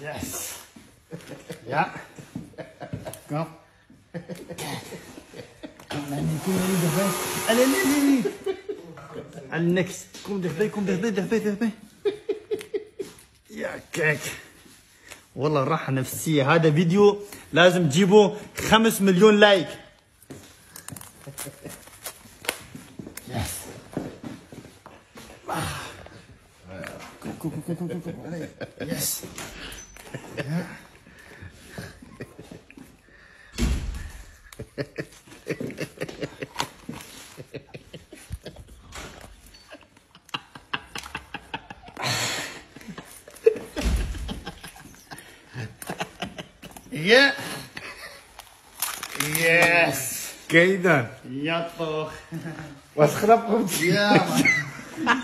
Yes. Ja. Kom. Kom, nee, kom niet dichtbij. Ah, nee, nee. En niks. Kom dichtbij, kom dichtbij, dichtbij, dichtbij. يا كيك والله راحة نفسية هذا فيديو لازم تجيبوا خمس مليون لايك يس كم Ja. Ja. Yes. Kijk dan. Ja toch. Was grappig. Ja man.